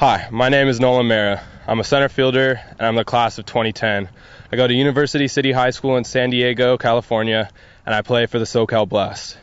Hi, my name is Nolan Mera. I'm a center fielder and I'm the class of 2010. I go to University City High School in San Diego, California, and I play for the SoCal Blast.